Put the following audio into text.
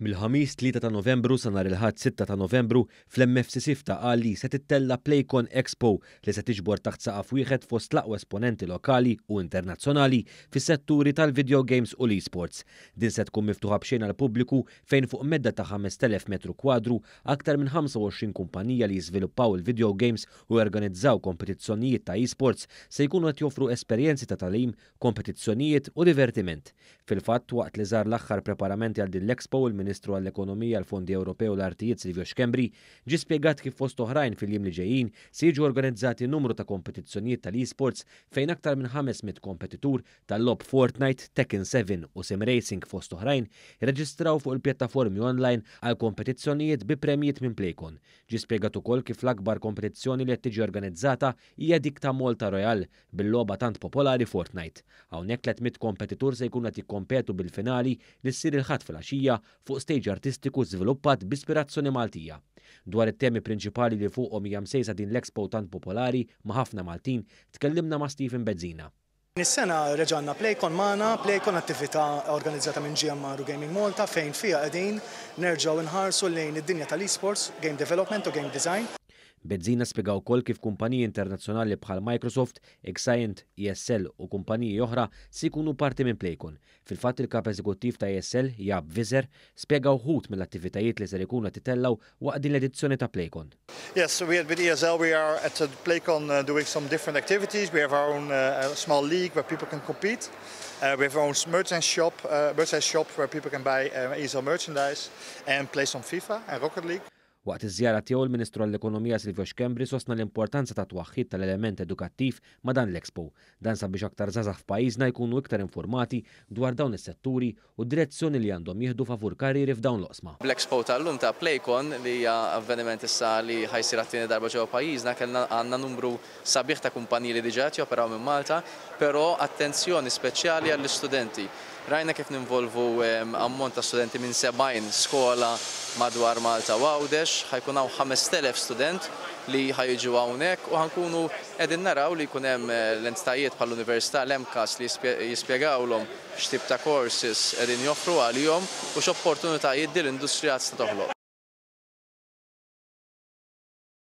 Mill-Ħamis 3 ta' Novembru sa nhar il-Ħadd 6 ta' Novembru, fl-MFCC f'Ta' Qali se tittella' Playcon Expo li se tiġbor taħt saqaf wieħed fost l-aqwa esponenti lokali u internazzjonali fis-setturi tal-video games u l-eSports. Din se tkun miftuħa b'xejn għall-pubbliku fejn fuq medda ta' 5,000 metru kwadru, aktar minn 25 kumpanija li jiżviluppaw il-video games u jorganizzaw kompetizzjonijiet ta' eSports se jkunu qed joffru esperjenzi ta' tagħlim kompetizzjonijiet u divertiment. Fil-fatt, waqt li żar l-aħħar preparamenti għal din l-Expo, il-Ministru għall-Ekonomija, l-Fondi Ewropej u l-Artijiet Silvio Schembri ġie spjegat kif fost oħrajn fil-jiem li ġejjin se jiġu organizzati numru ta' kompetizzjonijiet tal-eSports fejn aktar minn 500 kompetitur tal-logħob Fortnite, Tekken 7 u Sim Racing fost oħrajn irreġistraw fuq il-pjattaformi online għal kompetizzjonijiet bi premjiet minn Playcon. Ġie spjegat ukoll kif l-akbar kompetizzjoni li qed tiġi organizzata hija dik ta' Malta Royale Bil-logħba tant popolari Fortnite, hawnhekk tliet mitt kompetitur se jkunu qed jikkompetu bil-finali li ssir il-Ħadd filgħaxija fuq stejġ artistiku żviluppat b'ispirazzjoni Maltija. Dwar it-temi prinċipali li fuqhom hija msejsa din l-expo tant popolari ma' ħafna Maltin, tkellimna ma' Stephen Bezzina. Din is-sena reġa' għandna Playcon magħna. Playcon attività organizzata minn GMR u Gaming Malta fejn fiha qegħdin nerġgħu nħarsu lejn id-dinja tal-eSports, game development u game design. Bezzina spjega wkoll kif kumpaniji internazzjonali bħal Microsoft, Xcient, ESL u kumpaniji oħra se jkunu parti minn Playcon. Fil-fatt il-Kap Eżekuttiv ta' ESL, Jaap Visser, spjega wħud mill-attivitajiet li ser ikunu qed itellgħu waqt din l-edizzjoni ta' Playcon. Yes, we at with ESL we are at Playcon doing some different activities, we have our own small league where people can compete, we have our own merchant shop, merchandise shop where people can buy ESL merchandise and play some FIFA and Rocket League. Waqt iż-żjara tiegħu l-Ministru għall-Ekonomija Silvio Schembri sostna l-importanza tat-twaħħid tal-element edukattiv ma' dan l-Expo. Dan sabiex aktar żgħażagħ f'pajjiżna jkunu iktar infurmati dwar dawn is-setturi u d-direzzjoni li għandhom jieħdu favur karrieri f'dawn l-oqsma. Bl-Expo tal-lum ta' Playcon, li hija avveniment issa li ħa jsir għat-tieni darba ġewwa pajjiżna, kellna għandna numru sabiħ ta' kumpaniji li diġà qed joperaw minn Malta, però attenzjoni speċjali għall-istudenti. Rajna kif ninvolvu ammont ta' studenti minn 70 skola madwar Malta u Għawdex, ħa jkun hawn 5,000 student li ħa jiġu hawnhekk u ħa nkunu qegħdin naraw li jkun hemm l-entitajiet bħall-Università, l-MCAST li jispjegawlhom x'tip ta' courses qegħdin joffru għalihom u x'opportunitajiet din l-industrija tista' toħloq.